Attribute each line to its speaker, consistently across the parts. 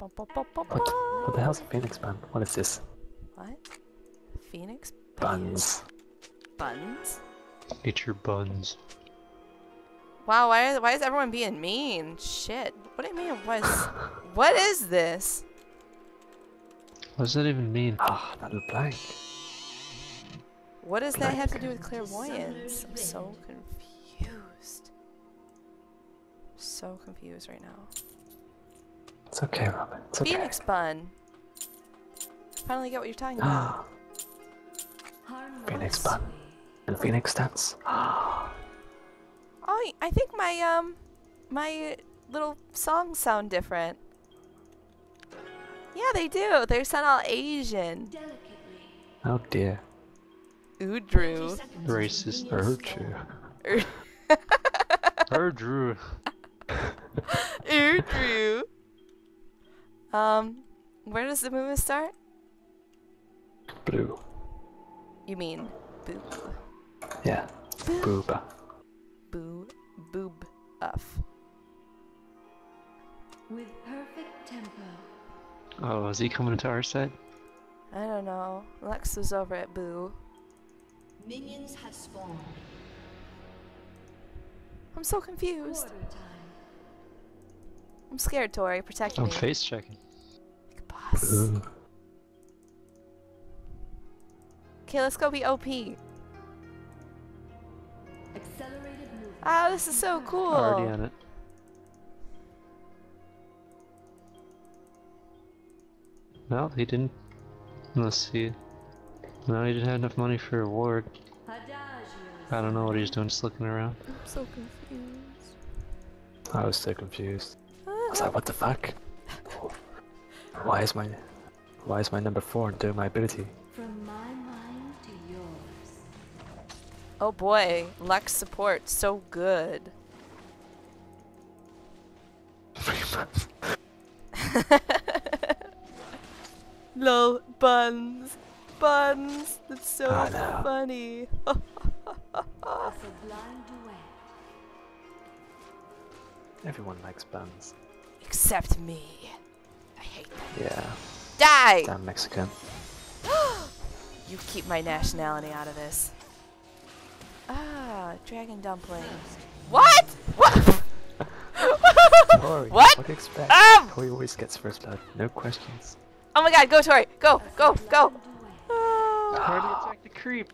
Speaker 1: What?
Speaker 2: bum.
Speaker 1: What the hell's a phoenix bun? What is this?
Speaker 2: What? Phoenix
Speaker 1: Buns.
Speaker 2: buns?
Speaker 3: Eat your buns.
Speaker 2: Wow, why, why is everyone being mean? Shit. What do you mean? What is, what is this?
Speaker 3: What does that even mean?
Speaker 1: Ah, another blank.
Speaker 2: What does that have to do with clairvoyance? I'm so confused. So confused right now.
Speaker 1: It's okay, Robin. It's okay.
Speaker 2: Phoenix bun. Finally get what you're talking about.
Speaker 1: Phoenix bun. And Phoenix dance.
Speaker 2: Oh, I think my um, my little songs sound different. Yeah, they do. They sound all Asian.
Speaker 1: oh dear.
Speaker 2: Udru.
Speaker 3: Racist.
Speaker 1: Urchu.
Speaker 3: Or Drew.
Speaker 2: Udru. Um, where does the movement start?
Speaker 1: Blue.
Speaker 2: You mean boo,
Speaker 1: Yeah. Booba.
Speaker 2: boo, boob, uff.
Speaker 4: With perfect tempo.
Speaker 3: Oh, is he coming to our side?
Speaker 2: I don't know. Lex was over at boo.
Speaker 4: Minions have spawned.
Speaker 2: I'm so confused.
Speaker 4: Quarter time.
Speaker 2: I'm scared, Torey. Protect me.
Speaker 3: I'm face checking.
Speaker 2: Like a boss.
Speaker 1: Ooh.
Speaker 2: Okay, let's go be OP.
Speaker 4: Accelerated movement.
Speaker 2: Ah, this is so cool.
Speaker 3: Already on it. No, he didn't. Let's see. No, he didn't have enough money for a ward. I don't know what he's doing, just looking around.
Speaker 2: I'm so confused.
Speaker 1: I was so confused. I was like, what the fuck? Why is my why is my number four doing my ability?
Speaker 4: From my mind to yours.
Speaker 2: Oh boy, Lex support so good. Lol, buns, buns. That's so
Speaker 1: I know.
Speaker 2: funny.
Speaker 4: A sublime duet.
Speaker 1: Everyone likes buns.
Speaker 2: Except me. I hate them.
Speaker 1: Yeah.
Speaker 2: Die!
Speaker 1: Damn Mexican.
Speaker 2: You keep my nationality out of this. Ah, dragon dumpling. What? What?
Speaker 1: Torey,
Speaker 2: What?
Speaker 1: What do you expect?
Speaker 2: Um!
Speaker 1: Torey always gets first blood. No questions.
Speaker 2: Oh my god, go Torey! Go, go, go!
Speaker 4: Duet.
Speaker 3: Already attacked the creep!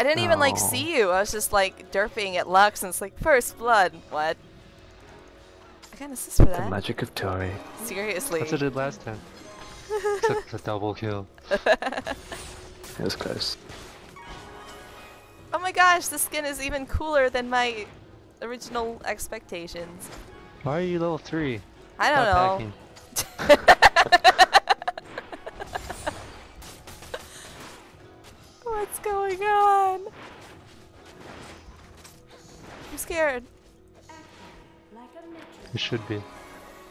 Speaker 2: I didn't even like see you. I was just like derping at Lux and it's like first blood. What? I got an assist for
Speaker 1: The magic of Torey.
Speaker 2: Seriously.
Speaker 3: That's what I did last time. Except for the double kill.
Speaker 1: It was close.
Speaker 2: Oh my gosh, the skin is even cooler than my original expectations.
Speaker 3: Why are you level 3?
Speaker 2: I don't
Speaker 3: Stop
Speaker 2: know. What's going on? I'm scared.
Speaker 4: Like a metro.
Speaker 3: You should be.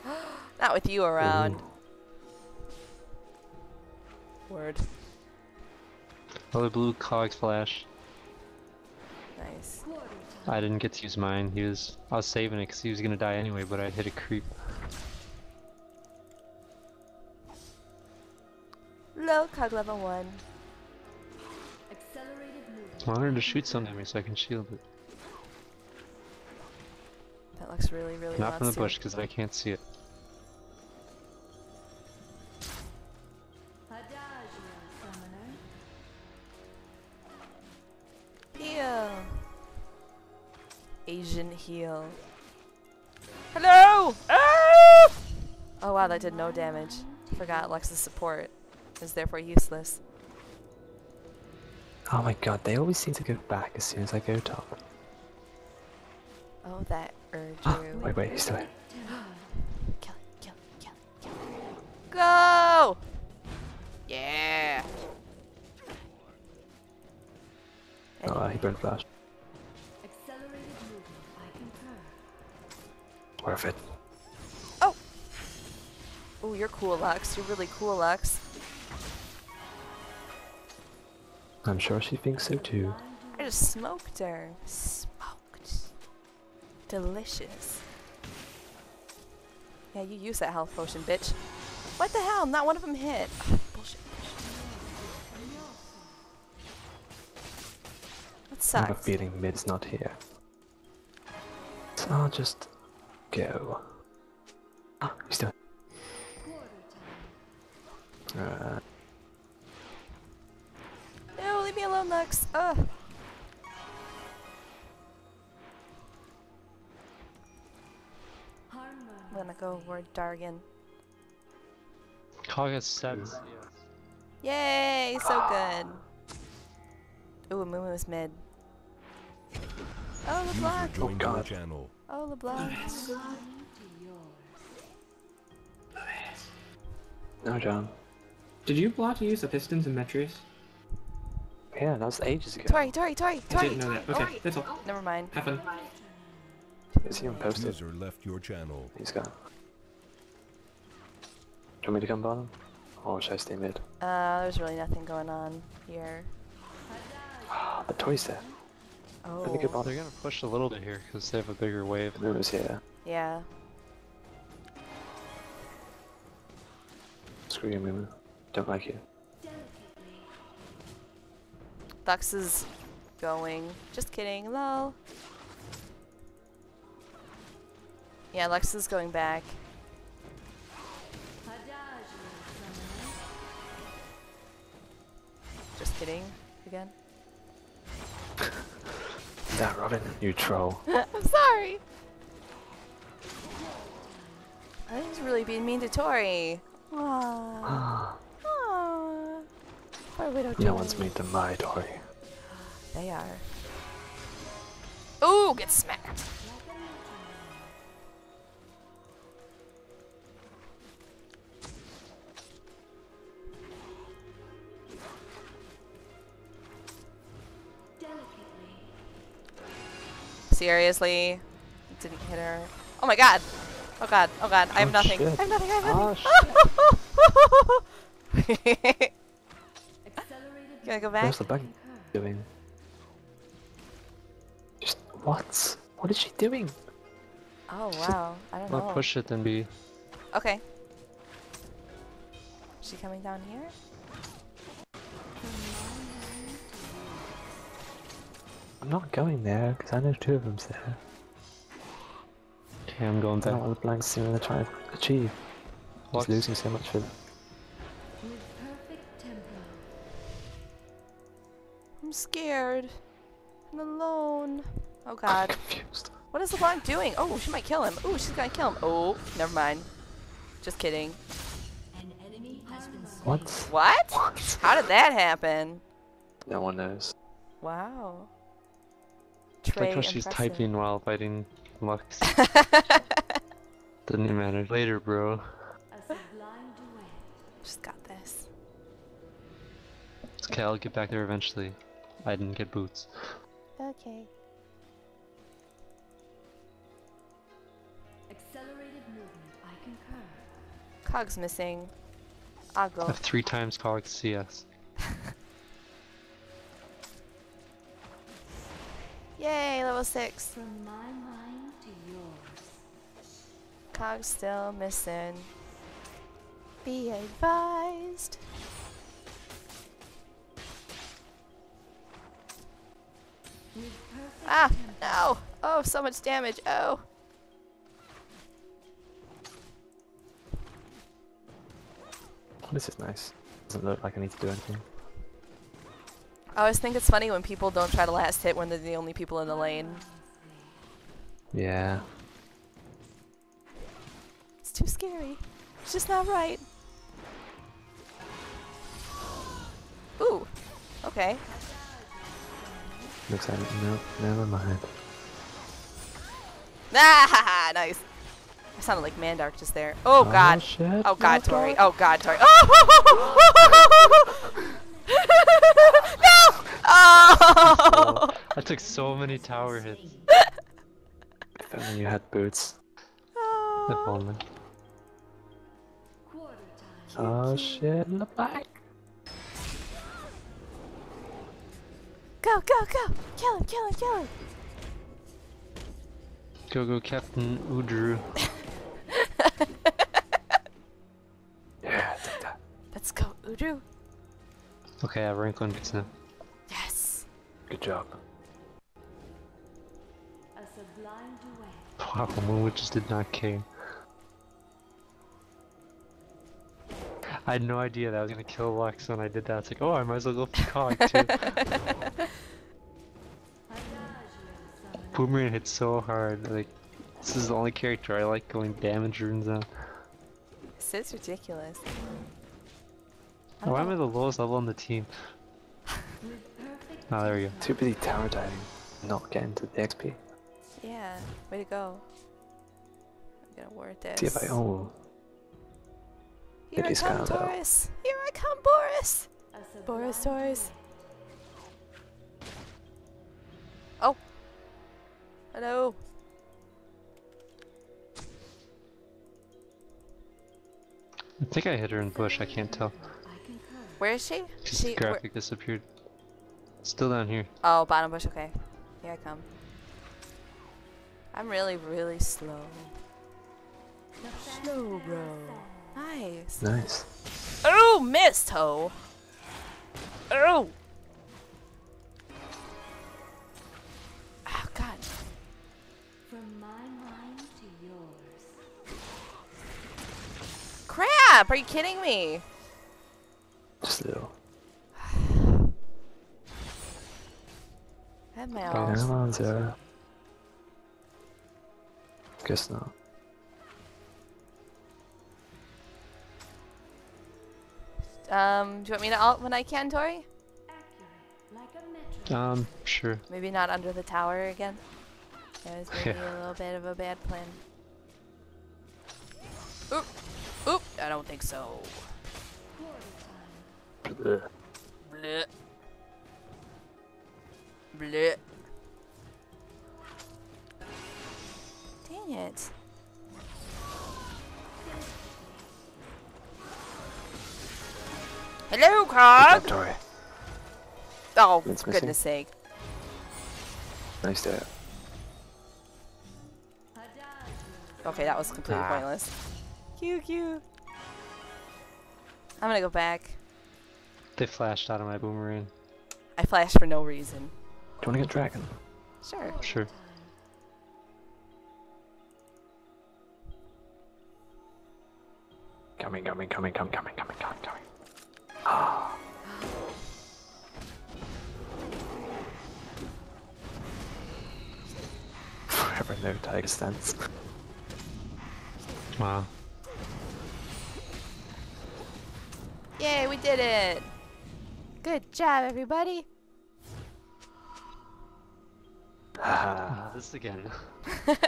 Speaker 2: Not with you around.
Speaker 1: Ooh.
Speaker 2: Word.
Speaker 3: Color blue cogs flash.
Speaker 2: Nice.
Speaker 3: I didn't get to use mine. He was. I was saving it because he was gonna die anyway, but I hit a creep.
Speaker 2: Low cog level one.
Speaker 3: I wanted to shoot something at me so I can shield it.
Speaker 2: That looks really, really
Speaker 3: Not from the bush because I can't see it.
Speaker 2: Heal. Asian heal. Hello! Ah! Oh wow, that did no damage. Forgot Lex's support is therefore useless.
Speaker 1: Oh my god, they always seem to go back as soon as I go top.
Speaker 2: Oh, that urge
Speaker 1: Ah,
Speaker 2: you.
Speaker 1: wait, wait, he's still here.
Speaker 2: Kill it, kill it, kill it, kill it. Go! Yeah.
Speaker 1: Oh, he burned flash.
Speaker 4: Accelerated movement. I concur.
Speaker 1: Worth it.
Speaker 2: Oh! Oh, you're cool, Lux. You're really cool, Lux.
Speaker 1: I'm sure she thinks so too.
Speaker 2: I just smoked her. Delicious. Yeah, you use that health potion, bitch. What the hell? Not one of them hit. Bullshit. That
Speaker 1: I have a feeling mid's not here. So I'll just go. Ah, he's still. Uh,
Speaker 2: No, leave me alone, Lux. Ugh. I'm gonna go word Dargan.
Speaker 3: Cog has seven
Speaker 2: Yay, so good. Ooh, Moo is mid. Oh, LeBlanc.
Speaker 1: oh god.
Speaker 5: channel.
Speaker 2: Oh, LeBlanc.
Speaker 4: To yours.
Speaker 1: No, John.
Speaker 6: Did you block to use the pistons in Metrius?
Speaker 1: Yeah, that was ages ago.
Speaker 2: Torey, Torey, Torey,
Speaker 6: I didn't know that. Okay, that's all.
Speaker 2: Never mind.
Speaker 6: Have fun.
Speaker 1: Is he on posted?
Speaker 5: User left your channel.
Speaker 1: He's gone. Do you want me to come bottom? Or should I stay mid?
Speaker 2: Uh, there's really nothing going on here.
Speaker 1: Ah, but Toy's there.
Speaker 2: Oh.
Speaker 1: Let me go bottom.
Speaker 3: They're gonna push a little bit here because they have a bigger wave.
Speaker 1: Moon's here.
Speaker 2: Yeah.
Speaker 1: Screw you, Moo. Don't like you.
Speaker 2: Lux is going. Just kidding. Lol. Yeah, Lux is going back. Just kidding. Again.
Speaker 1: That Robin, you troll.
Speaker 2: I'm sorry. I was really being mean to Torey. Aww. Aww. Poor widow
Speaker 1: no one's mean to my Torey.
Speaker 2: They are. Ooh, get Seriously? Didn't hit her. Oh my god. Oh god. Oh god. I have
Speaker 1: Oh,
Speaker 2: nothing.
Speaker 1: shit.
Speaker 2: I have nothing. I have
Speaker 1: Oh,
Speaker 2: nothing.
Speaker 4: Accelerated
Speaker 2: Can I go back?
Speaker 1: What's the bug
Speaker 4: Concur.
Speaker 1: doing? Just what? What is she doing?
Speaker 2: Oh wow. I don't
Speaker 3: I'll
Speaker 2: know.
Speaker 3: push it then be.
Speaker 2: Okay. Is she coming down here?
Speaker 1: I'm not going there because I know two of them's there.
Speaker 3: Okay, I'm going
Speaker 1: I don't
Speaker 3: back.
Speaker 1: know what the blanks seem to try to achieve. He's losing so much for
Speaker 4: With.
Speaker 2: I'm scared. I'm alone. Oh god.
Speaker 1: confused.
Speaker 2: What is LeBlanc doing? Oh, she might kill him. Oh, she's gonna kill him. Oh, never mind. Just kidding.
Speaker 4: An enemy has.
Speaker 1: What?
Speaker 2: What?
Speaker 1: What?
Speaker 2: How did that happen?
Speaker 1: No one knows.
Speaker 2: Wow.
Speaker 3: I like
Speaker 2: Trey,
Speaker 3: how she's
Speaker 2: impressive.
Speaker 3: typing while fighting Lux. Doesn't even matter. Later, bro.
Speaker 4: A sublime duet.
Speaker 2: Just got this.
Speaker 3: It's okay, I'll get back there eventually. I didn't get boots.
Speaker 2: Okay.
Speaker 4: Accelerated movement. I concur.
Speaker 2: Cog's missing. I'll
Speaker 3: I
Speaker 2: go.
Speaker 3: have three times Cog CS.
Speaker 2: Yay, level 6.
Speaker 4: From my mind to yours.
Speaker 2: Cog's still missing. Be advised. Ah, no. Oh, so much damage. Oh.
Speaker 1: This is nice. Doesn't look like I need to do anything.
Speaker 2: I always think it's funny when people don't try to last hit when they're the only people in the lane.
Speaker 1: Yeah.
Speaker 2: It's too scary. It's just not right. Ooh. Okay.
Speaker 1: Looks like no, never mind.
Speaker 2: Ah, nice. I sounded like Mandark just there. Oh god.
Speaker 1: shit.
Speaker 2: Oh god,
Speaker 1: Torey.
Speaker 2: Oh god, Torey. Oh! Oh!
Speaker 3: I took so many tower hits.
Speaker 1: if only you had boots.
Speaker 3: If only.
Speaker 4: Oh,
Speaker 1: oh shit, in the back.
Speaker 2: Go, go, go! Kill him, kill him, kill him!
Speaker 3: Go, go, Captain Udru.
Speaker 2: yeah,
Speaker 3: Let's go, Udru. Okay, I've rank one now.
Speaker 2: Yes.
Speaker 1: Good job.
Speaker 4: A sublime.
Speaker 3: Wow, Moonwood just did not care. I had no idea that I was gonna kill Lux when I did that. It's like, oh, I might as well go Peacock too.
Speaker 4: Adagio summoner.
Speaker 3: Boomerang hit so hard. Like, this is the only character I like going damage runes on.
Speaker 2: This is ridiculous.
Speaker 3: Why am I the lowest level on the team?
Speaker 4: With perfect
Speaker 3: Oh, there we go.
Speaker 1: Too busy tower diving, not getting to the XP.
Speaker 2: Yeah, way to go. I'm gonna word this.
Speaker 1: See if I oh
Speaker 2: Here I come,
Speaker 1: Skylar, though.
Speaker 2: Taurus! Here I come, Boris!
Speaker 4: a
Speaker 2: Boris Taurus. Oh! Hello!
Speaker 3: I think I hit her in the bush. I can't tell.
Speaker 2: Where is she?
Speaker 3: Just
Speaker 2: She.
Speaker 3: the
Speaker 2: where-
Speaker 3: graphic disappeared. Still down here.
Speaker 2: Oh, bottom bush, okay. Here I come. I'm really, really slow. Slow, bro. Nice.
Speaker 1: nice.
Speaker 2: Oh, missed, ho! Oh! Oh, God.
Speaker 4: From my mind to yours.
Speaker 2: Crap! Are you kidding me?
Speaker 1: Just a little.
Speaker 2: I had my ult.
Speaker 1: Come on, Guess not.
Speaker 2: Um, do you want me to ult when I can, Torey?
Speaker 4: Accurate, like a metro.
Speaker 3: Um, sure.
Speaker 2: Maybe not under the tower again. That was maybe
Speaker 3: Yeah.
Speaker 2: a little bit of a bad plan. Oop! Oop! I don't think so.
Speaker 4: Quarter time.
Speaker 1: Bleh.
Speaker 2: Bleh. Bleh. Dang it. Hello,
Speaker 1: Good
Speaker 2: Cog!
Speaker 1: job,
Speaker 2: Oh,
Speaker 1: It's
Speaker 2: for
Speaker 1: missing.
Speaker 2: goodness sake.
Speaker 1: Nice to
Speaker 2: Okay, that was completely
Speaker 3: Ah.
Speaker 2: pointless. Q Q. I'm gonna go back.
Speaker 3: They flashed out of my boomerang.
Speaker 2: I flashed for no reason.
Speaker 1: Do you want to get dragon?
Speaker 2: Sure.
Speaker 3: Sure.
Speaker 1: Coming, coming, coming, coming, coming, coming, coming, coming. Ah. Forever no tiger stance.
Speaker 3: Wow.
Speaker 2: Yay, we did it! Good job, everybody!
Speaker 3: Ah, this again.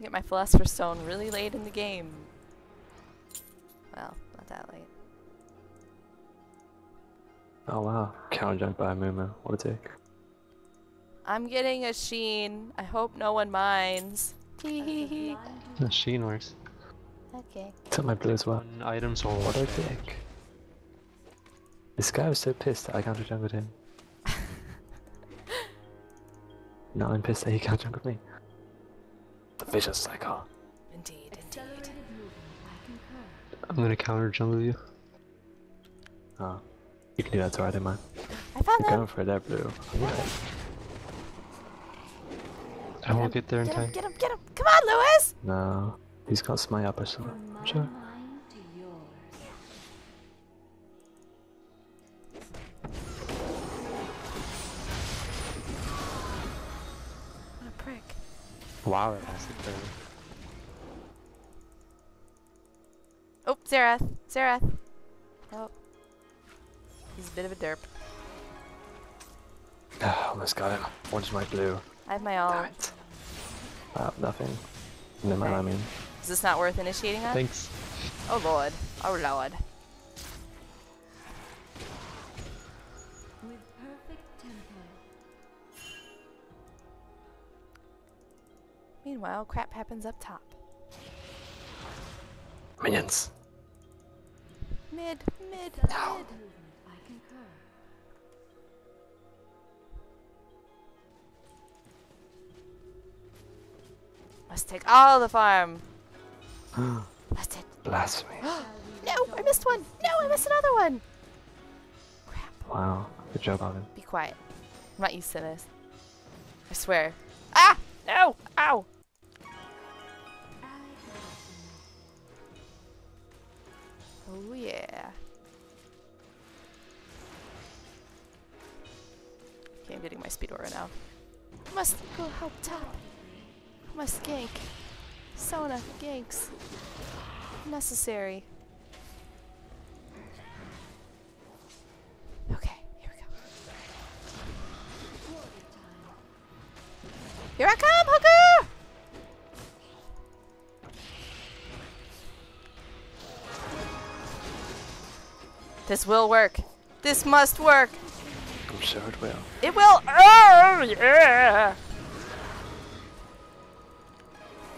Speaker 2: Get my Philosopher's Stone really late in the game. Well, not that late.
Speaker 1: oh wow. Counter jump by Mumu. What a take.
Speaker 2: I'm getting a Sheen. I hope no one minds. Hee
Speaker 4: A
Speaker 2: hee hee.
Speaker 4: sublime
Speaker 3: The
Speaker 4: duet.
Speaker 3: Sheen works.
Speaker 2: Okay.
Speaker 1: Took my blue as well.
Speaker 3: One item sold.
Speaker 1: What a dick. This guy was so pissed that I counter jungled him. now I'm pissed that he counter jungled me. The vicious cycle.
Speaker 2: Indeed, indeed.
Speaker 4: I concur.
Speaker 3: I'm gonna counter jungle you.
Speaker 1: Oh. You can do that, to I don't.
Speaker 2: I found
Speaker 1: You're
Speaker 2: them!
Speaker 1: going for that blue. Alright.
Speaker 3: I won't get there in
Speaker 2: Get him,
Speaker 3: time.
Speaker 2: get him, get him! Come on, Lewis!
Speaker 1: No. He's got smite up or something. Sure.
Speaker 3: Wow, that lasted forever.
Speaker 2: Oh, Xerath! Xerath! Oh. He's a bit of a derp.
Speaker 1: Ah, almost got him. One's my blue.
Speaker 2: I have my
Speaker 1: Damn
Speaker 2: ult.
Speaker 1: it. Ah, nothing. No mind, I mean.
Speaker 2: Is this not worth initiating on?
Speaker 3: Thanks.
Speaker 2: Oh lord. Oh lord. Meanwhile, crap happens up top.
Speaker 1: Minions.
Speaker 2: Mid, mid,
Speaker 4: Accelerated
Speaker 2: mid.
Speaker 4: movement. I concur.
Speaker 2: Must take all the farm. That's it.
Speaker 1: Blasphemy.
Speaker 2: No, I missed one. No, I missed another one. Crap.
Speaker 1: Wow. Good job, Alvin.
Speaker 2: Be quiet. I'm not used to this. I swear. Ah! No! Ow! Oh yeah. Okay, I'm getting my speed right now. Must go help top. Must gank. Sona ganks. Necessary. Okay, here we go. Here I come, hooker! This will work. This must work.
Speaker 1: I'm sure it will.
Speaker 2: It will. Oh, yeah.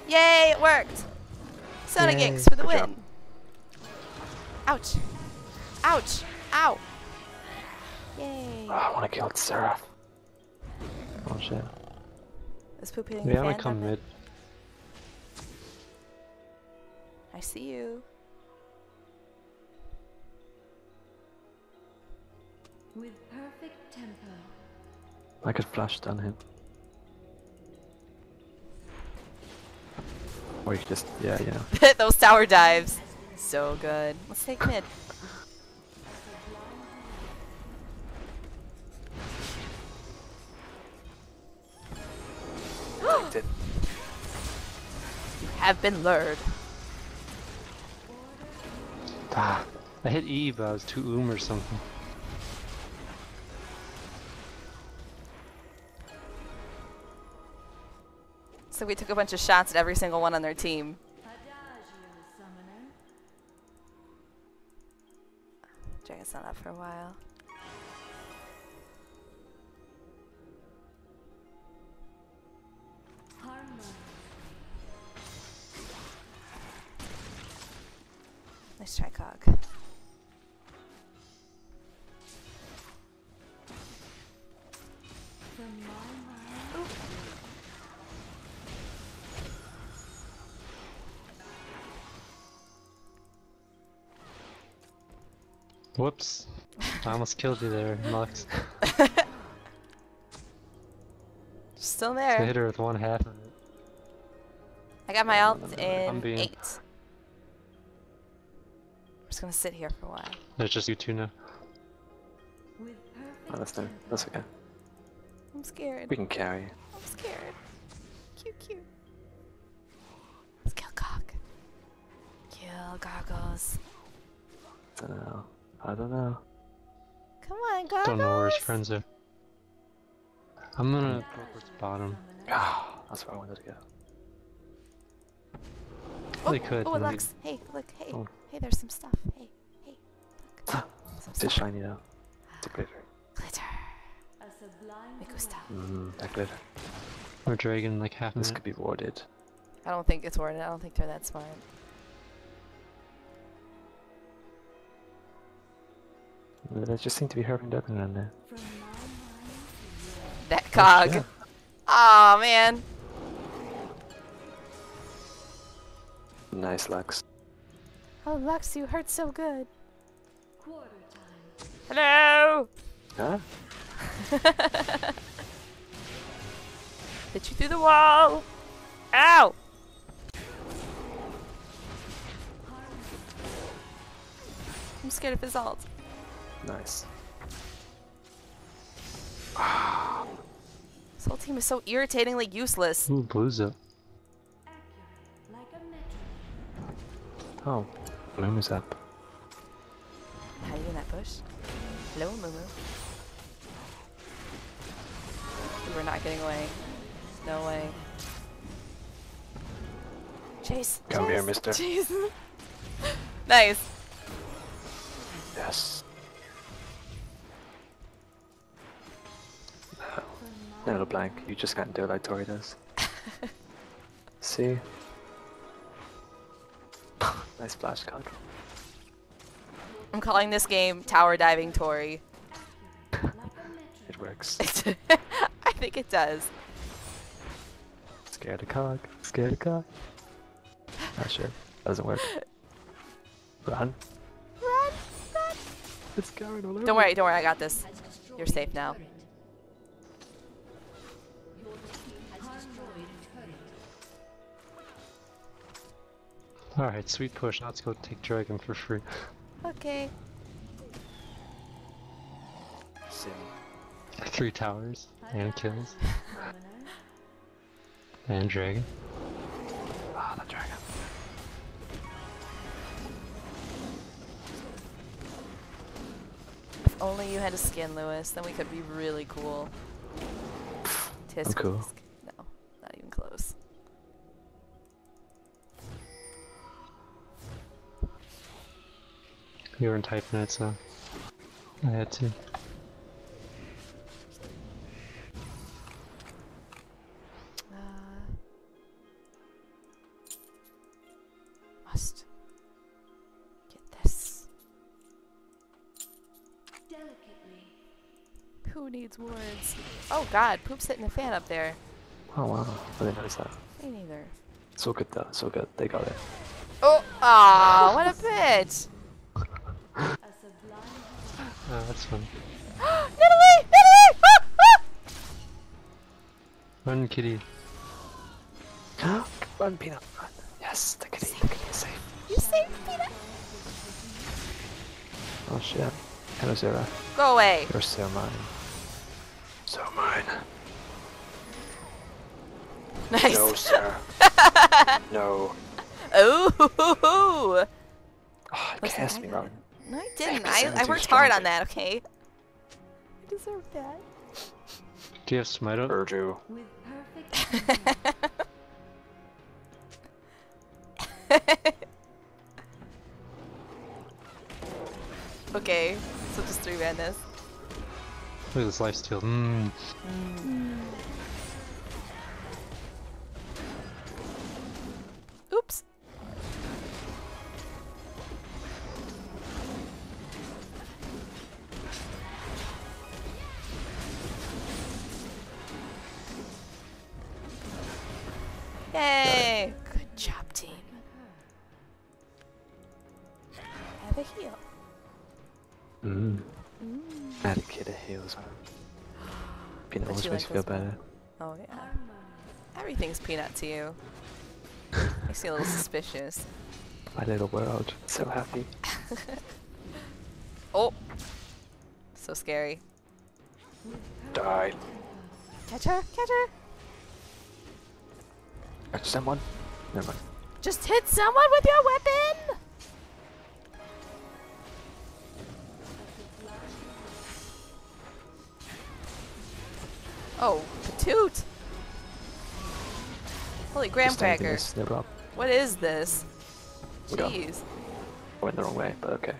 Speaker 2: Yay, it worked. Sonic
Speaker 1: Yay,
Speaker 2: Inks for the
Speaker 1: good
Speaker 2: win.
Speaker 1: job.
Speaker 2: Ouch. Ouch. Ow. Yay.
Speaker 1: Oh, I want to kill Seraph. Oh shit.
Speaker 2: Is poop hitting
Speaker 3: They
Speaker 2: the
Speaker 3: only come mid.
Speaker 2: I see you.
Speaker 4: With perfect tempo.
Speaker 1: I could flash stun him. Or you could just, yeah, yeah. know.
Speaker 2: Those tower dives. So good. Let's take mid.
Speaker 1: Did
Speaker 2: Have been lured.
Speaker 1: ah,
Speaker 3: I hit E, but I was too oom or something.
Speaker 2: So we took a bunch of shots at every single one on their team. Dragon's not up for a while. Nice try, Cog.
Speaker 3: Whoops. I almost killed you there, Lux.
Speaker 2: Still
Speaker 3: I hit her with one half of it.
Speaker 2: I got my ult
Speaker 3: I'm
Speaker 2: in
Speaker 3: being-
Speaker 2: eight. I'm just gonna sit here for a while.
Speaker 3: There's just you two now.
Speaker 4: With
Speaker 1: oh, that's
Speaker 4: perfect
Speaker 1: no, that's okay.
Speaker 2: I'm scared.
Speaker 1: We can carry.
Speaker 2: I'm scared. Cute, cute. Let's kill Cog. Kill Goggles.
Speaker 1: I don't know. I don't know.
Speaker 2: Come on, Goggles.
Speaker 3: Don't know where his friends are. I'm gonna go towards the
Speaker 4: bottom.
Speaker 1: Ah, that's where I wanted to go.
Speaker 2: Oh,
Speaker 3: They could.
Speaker 2: Oh,
Speaker 3: and they-
Speaker 2: Alex. Hey, look. Hey.
Speaker 1: Oh.
Speaker 2: Hey, there's some stuff. Hey. Hey. Look. Ah, some
Speaker 1: It's
Speaker 2: stuff.
Speaker 1: shiny though. It's a ah. glitter.
Speaker 2: Glitter.
Speaker 4: A sublime
Speaker 2: Me gusta.
Speaker 1: Mmm, that glitter.
Speaker 3: We're dragging like half
Speaker 1: This could be warded.
Speaker 2: I don't think it's worth it. I don't think they're that smart.
Speaker 1: They just seem to be hurting Dublin around there.
Speaker 4: From my mind to yours.
Speaker 2: That Cog.
Speaker 1: shit.
Speaker 2: Aw, man.
Speaker 1: Nice Lux.
Speaker 2: Oh, Lux, you hurt so good.
Speaker 4: Quarter time.
Speaker 2: Hello.
Speaker 1: Huh?
Speaker 2: Hit you through the wall. Ow. I'm scared of his ult.
Speaker 1: Nice.
Speaker 2: This whole team is so irritatingly useless.
Speaker 3: Ooh, blue's up.
Speaker 4: Accurate. Like a metronome.
Speaker 1: Oh, Bloom is up.
Speaker 2: How you in that bush? Hello, Mumu. We're not getting away. No way. Chase.
Speaker 1: Come here, mister.
Speaker 2: Chase. nice.
Speaker 1: Yes. No, blank. You just can't do it like Torey does. See? nice flash card.
Speaker 2: I'm calling this game Tower Diving
Speaker 4: Torey. a.
Speaker 1: It works.
Speaker 2: I think it does.
Speaker 1: Scared of cog. Scared of cog. Not sure. That doesn't work. Run.
Speaker 2: Run! Run!
Speaker 1: It's going all over.
Speaker 2: Don't worry, don't worry, I got this. You're safe now.
Speaker 3: Alright, sweet push. Now let's go take Dragon for free.
Speaker 2: Okay.
Speaker 1: Sim.
Speaker 3: Three towers and kills and Dragon.
Speaker 1: Ah, the dragon.
Speaker 2: If only you had a skin, Lewis, then we could be really cool. Tisk
Speaker 1: cool.
Speaker 2: tisk.
Speaker 3: You were in typing it, so I had to.
Speaker 2: Uh, must get this.
Speaker 4: Delicately.
Speaker 2: Who needs words? Oh God, poop's hitting the fan up there.
Speaker 1: Oh wow, I didn't notice that.
Speaker 2: Me neither.
Speaker 1: So good though, so good. They got it.
Speaker 2: Oh, ah, what a bitch!
Speaker 4: A sublime
Speaker 3: Oh, that's fun.
Speaker 2: Nidalee, Nidalee! Ah, ah!
Speaker 3: Run, kitty.
Speaker 1: Run, Peanut, run. Yes, the kitty, the kitty is safe.
Speaker 2: You saved Peanut.
Speaker 1: Oh shit. Hello, Zera.
Speaker 2: Go away.
Speaker 1: You're so mine. So mine.
Speaker 2: Nice.
Speaker 1: No, sir. no.
Speaker 2: Oh,
Speaker 1: Oh, cast me
Speaker 2: got
Speaker 1: wrong.
Speaker 2: It. No, I didn't. I, I worked hard
Speaker 1: strong.
Speaker 2: on that, okay? I deserve that.
Speaker 3: Do you have smite up?
Speaker 1: Urdu.
Speaker 4: with
Speaker 2: okay, so just three man this.
Speaker 3: Look at this lifesteal. Mmm.
Speaker 2: Oops.
Speaker 1: Peanut
Speaker 2: to you. Makes me a little suspicious.
Speaker 1: My little world. So happy.
Speaker 2: Oh! So scary.
Speaker 1: Die.
Speaker 2: Catch her! Catch her!
Speaker 1: Catch someone? Never mind.
Speaker 2: Just hit someone with your weapon! Oh, Patoot! Holy graham cracker.
Speaker 1: to snip up.
Speaker 2: What is this?
Speaker 1: We got-
Speaker 2: Jeez.
Speaker 1: Went the wrong way, but okay.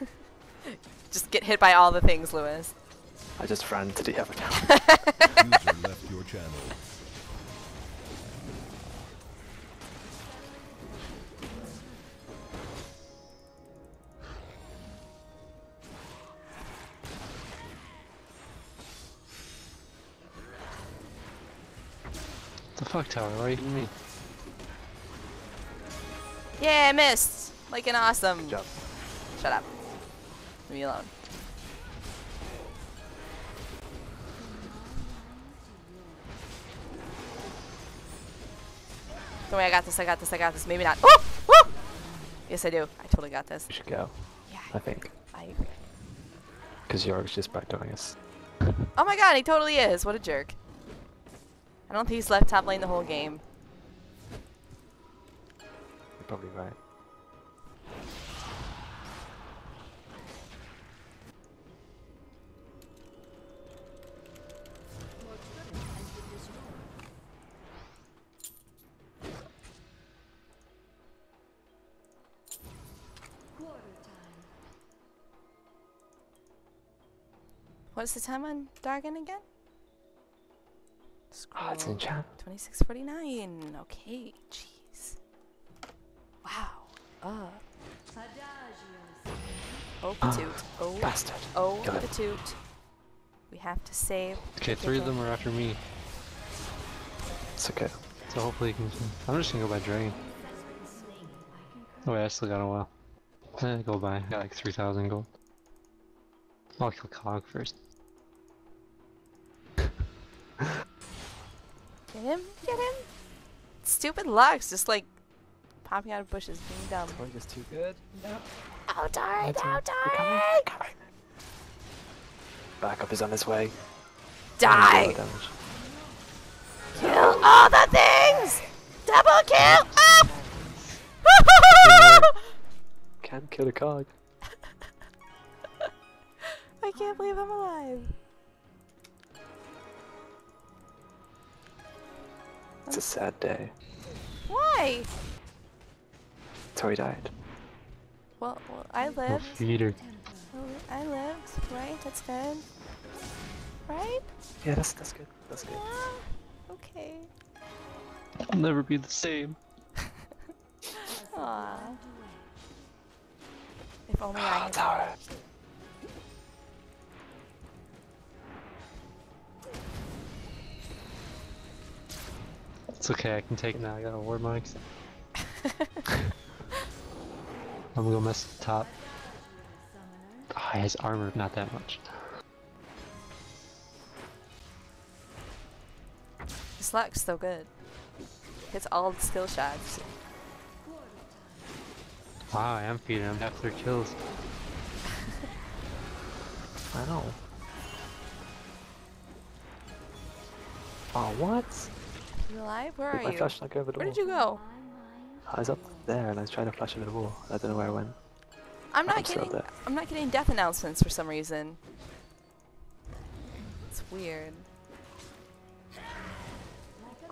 Speaker 2: Just get hit by all the things, Lewis.
Speaker 1: I just ran to the other town.
Speaker 5: User left your channel.
Speaker 3: The fuck tower, why are you hitting me?
Speaker 2: Yeah, I missed! Like an awesome.
Speaker 1: Good job.
Speaker 2: Shut up. Leave me alone. Don't worry, I got this, I got this, I got this. Maybe not. Oh! Oh! Yes, I do. I totally got this.
Speaker 1: We should go,
Speaker 2: Yeah,
Speaker 1: I think.
Speaker 2: I agree.
Speaker 1: Because York's just backdooring us.
Speaker 2: Oh my god, he totally is. What a jerk. I don't think he's left top lane the whole game.
Speaker 1: You're probably right.
Speaker 2: What's the time on Dargan again?
Speaker 1: Ah, it's in chat.
Speaker 2: 2649. Okay, jeez. Wow. Uh. Oh,
Speaker 1: Ah,
Speaker 2: toot. Oh,
Speaker 1: Bastard.
Speaker 2: oh,
Speaker 1: Got
Speaker 2: the toot. We have to save.
Speaker 3: Okay, three of them are after me,
Speaker 1: It's okay.
Speaker 3: so hopefully you can. I'm just gonna go by drain. Oh wait, I still got a while. Eh, go by. Got like 3,000 gold. I'll kill Cog first.
Speaker 2: Him! Get him! Stupid Lux, just like popping out of bushes, being dumb.
Speaker 1: We're just too good. No.
Speaker 2: Oh darn!
Speaker 1: That's
Speaker 2: Oh
Speaker 1: all. We're coming,
Speaker 2: darn!
Speaker 1: coming. Backup is on his way.
Speaker 2: Die! Kill all the things! Double kill! Oh!
Speaker 1: Can't kill a cog.
Speaker 2: I can't believe I'm alive.
Speaker 1: It's a sad day.
Speaker 2: Why?
Speaker 1: That's how he died.
Speaker 2: Well, well I
Speaker 3: We'll
Speaker 2: lived.
Speaker 3: feed her.
Speaker 2: I lived, right? That's good. Right?
Speaker 1: Yeah, that's that's good. That's good.
Speaker 2: Yeah. Okay.
Speaker 3: I'll never be the same.
Speaker 2: Aww. If only I ah,
Speaker 1: had
Speaker 3: It's okay, I can take it now. I got a war mics. I'm gonna go mess the top. Ah, he has armor, not that much.
Speaker 2: This luck's still good. Hits all the skill shots.
Speaker 3: Wow, I am feeding him after their kills.
Speaker 1: I don't know. Oh, what?
Speaker 2: You alive? Where are
Speaker 1: my
Speaker 2: you?
Speaker 1: flash go over the
Speaker 2: Where
Speaker 1: wall?
Speaker 2: did you go?
Speaker 1: I was up there and I was trying to flash over the wall. I don't know where I went.
Speaker 2: I'm not
Speaker 1: I'm
Speaker 2: getting. I'm not getting death announcements for some reason. It's weird.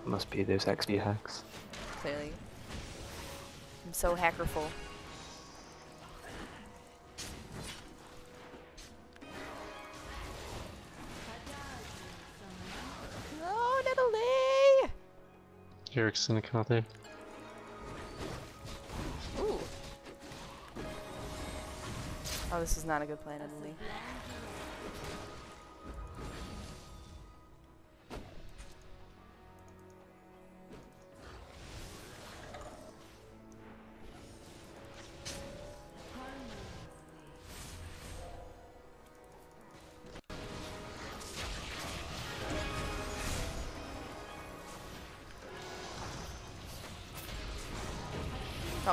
Speaker 1: Must be those XP hacks.
Speaker 2: Clearly. I'm so hackerful.
Speaker 3: Eric's gonna come out there.
Speaker 2: Ooh. Oh, this is not a good plan, Nidalee.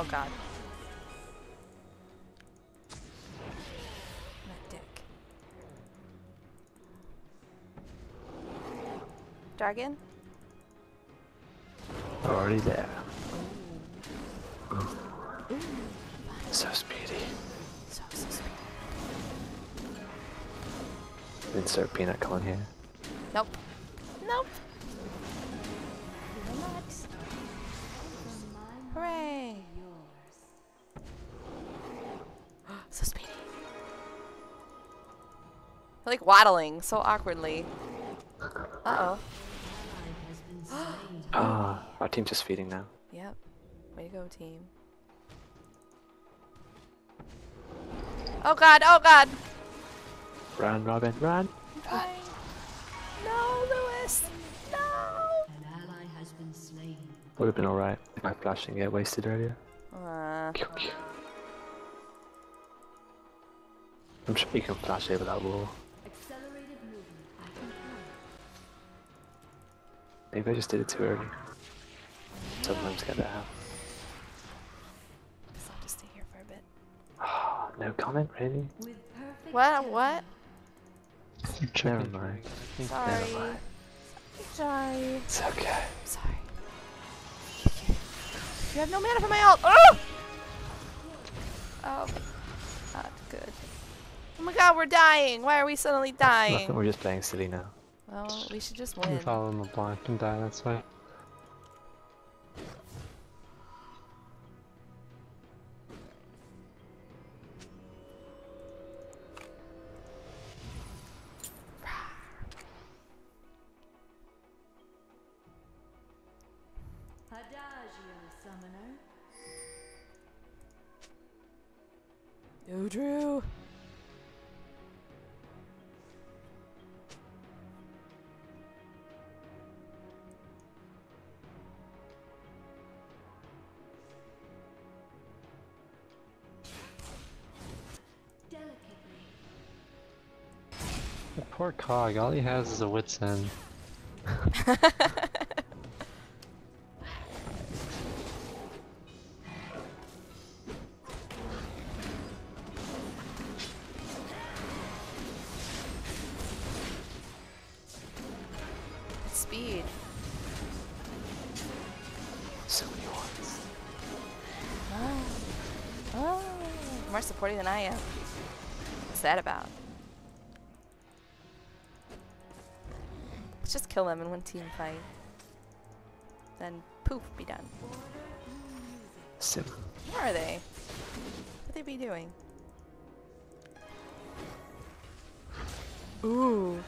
Speaker 2: Oh god. That dick. Dragon?
Speaker 1: Already there. So speedy.
Speaker 2: So, so sweet.
Speaker 1: Insert peanut cone here.
Speaker 2: Nope. Nope. I like waddling so awkwardly. Uh oh.
Speaker 1: Ah, our team's just feeding now.
Speaker 2: Yep. Way to go, team. Oh god, oh god!
Speaker 1: Run, Robin, run!
Speaker 2: I'm trying. No, Lewis! No!
Speaker 4: An ally has been slain.
Speaker 1: Would have been alright if my flash didn't get wasted earlier.
Speaker 2: Uh,
Speaker 1: I'm sure you can flash over that wall. Maybe I just did it too early. Sometimes get that happen.
Speaker 2: guess I'll just stay here for a bit.
Speaker 1: Ah, no comment, really?
Speaker 2: What? What?
Speaker 1: Never mind.
Speaker 2: Sorry.
Speaker 1: Never mind.
Speaker 2: Sorry.
Speaker 1: It's okay.
Speaker 2: Sorry. You have no mana for my ult. Oh! Oh. Not good. Oh my god, we're dying. Why are we suddenly
Speaker 1: Nothing,
Speaker 2: dying?
Speaker 1: we're just playing silly now.
Speaker 2: Well, we should just win.
Speaker 3: follow the block and die, that's why. Poor Kog, all he has is a wit's end.
Speaker 2: Speed.
Speaker 1: So many ones.
Speaker 2: Oh. Oh. More supporting than I am. What's that about? Kill them in one team fight. Then poof, be done.
Speaker 1: Sim.
Speaker 2: Where are they? What they be doing? Ooh.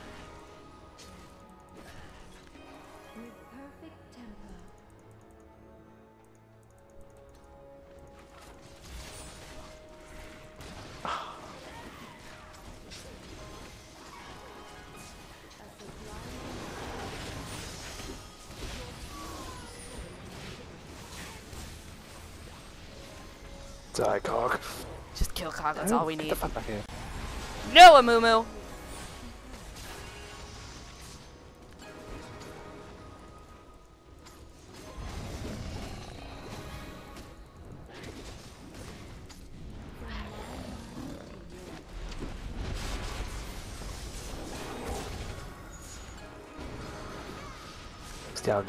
Speaker 1: Die, Kog.
Speaker 2: Just kill Kog, that's all we need.
Speaker 1: the fuck back here.
Speaker 2: No, Amumu!
Speaker 1: Stay out